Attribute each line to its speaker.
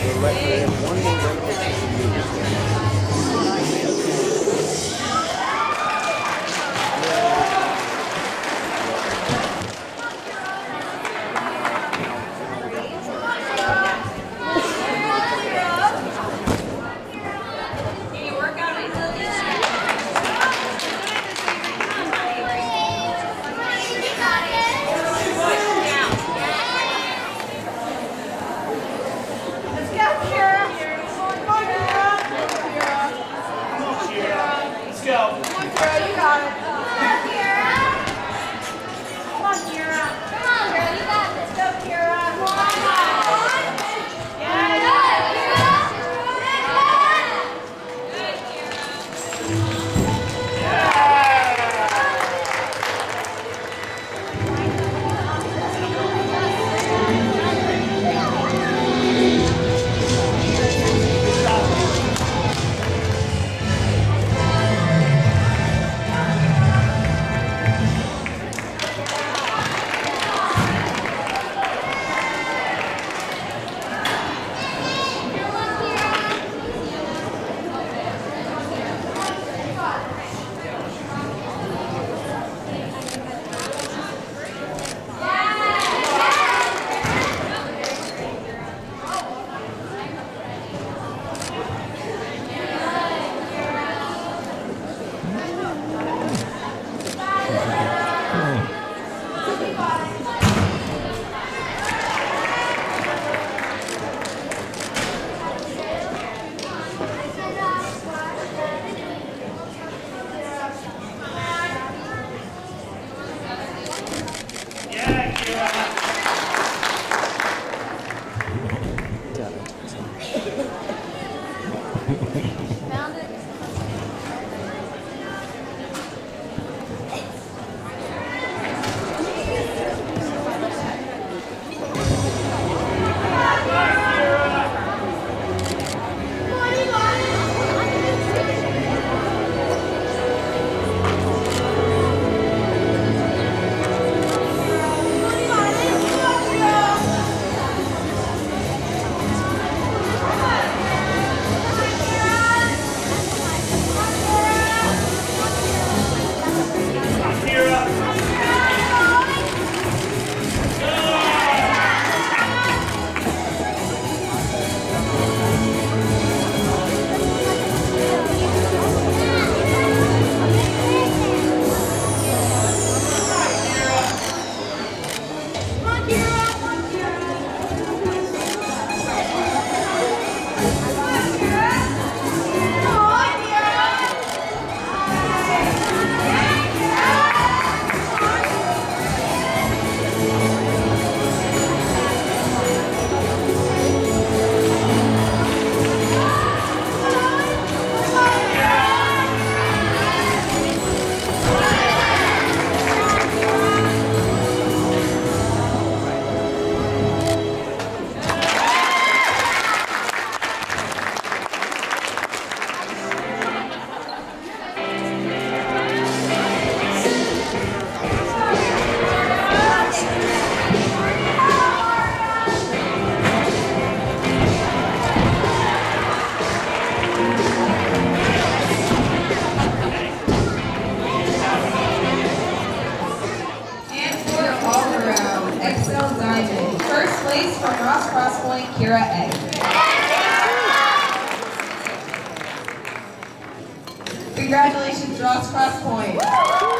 Speaker 1: They let them one more
Speaker 2: benefit to you.
Speaker 3: Diamond. First place from Ross Cross Point, Keira A. Congratulations, Roth's CrossPoint.